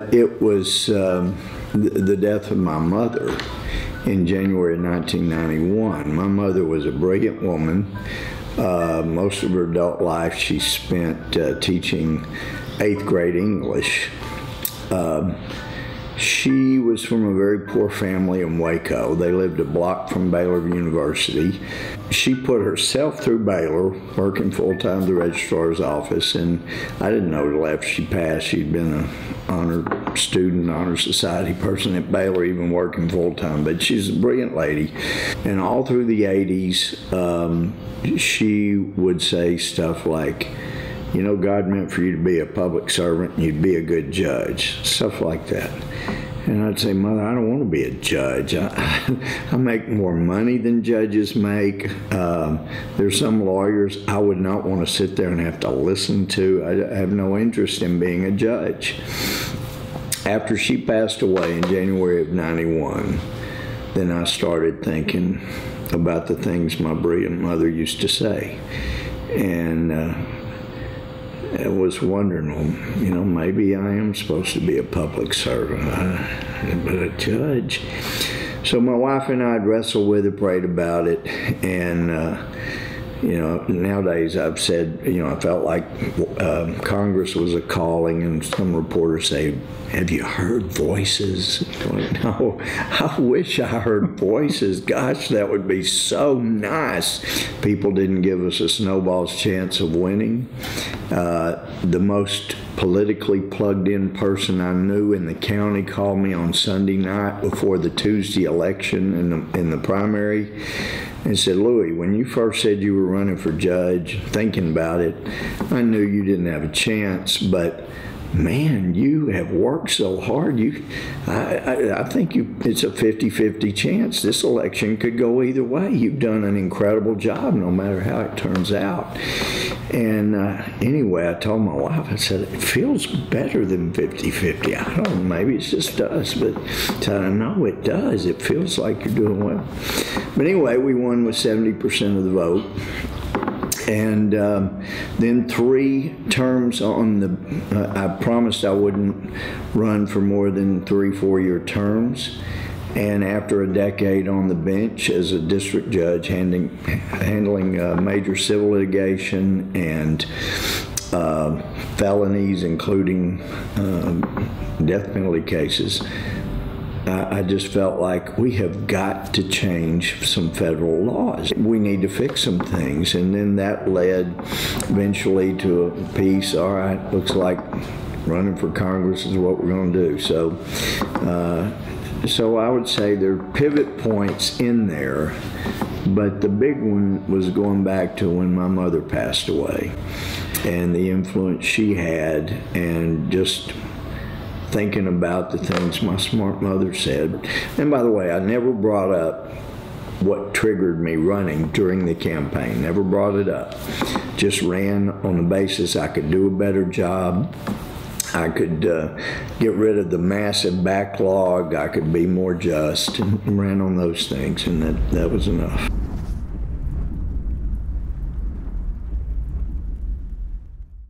It was um, the death of my mother in January 1991. My mother was a brilliant woman. Uh, most of her adult life she spent uh, teaching eighth grade English. Uh, she was from a very poor family in Waco. They lived a block from Baylor University. She put herself through Baylor, working full time at the registrar's office, and I didn't know till after she passed she'd been an honor student, honor society person at Baylor, even working full time. But she's a brilliant lady, and all through the 80s, um, she would say stuff like, you know, God meant for you to be a public servant and you'd be a good judge, stuff like that. And I'd say, Mother, I don't want to be a judge. I, I make more money than judges make. Um, there's some lawyers I would not want to sit there and have to listen to. I have no interest in being a judge. After she passed away in January of 91, then I started thinking about the things my brilliant mother used to say. And uh, I was wondering, well, you know, maybe I am supposed to be a public servant, but a judge. So my wife and I wrestled with it, prayed about it, and uh, you know, nowadays I've said, you know, I felt like uh, Congress was a calling, and some reporters say, "Have you heard voices?" No, I wish I heard voices. Gosh, that would be so nice. People didn't give us a snowball's chance of winning. Uh, the most politically plugged in person I knew in the county called me on Sunday night before the Tuesday election in the, in the primary and said, Louie, when you first said you were running for judge, thinking about it, I knew you didn't have a chance, but man, you have worked so hard. You, I, I, I think you, it's a 50-50 chance. This election could go either way. You've done an incredible job, no matter how it turns out. And uh, anyway, I told my wife, I said, it feels better than 50-50. I don't know, maybe it just does, but I no, it does. It feels like you're doing well. But anyway, we won with 70% of the vote and um, then three terms on the. Uh, I promised I wouldn't run for more than three four-year terms. And after a decade on the bench as a district judge, handling, handling uh, major civil litigation and uh, felonies, including um, death penalty cases, I just felt like we have got to change some federal laws. We need to fix some things. And then that led eventually to a piece, all right, looks like running for Congress is what we're going to do. So, uh, so I would say there are pivot points in there, but the big one was going back to when my mother passed away and the influence she had and just thinking about the things my smart mother said. And by the way, I never brought up what triggered me running during the campaign. Never brought it up. Just ran on the basis I could do a better job. I could uh, get rid of the massive backlog. I could be more just and ran on those things, and that, that was enough.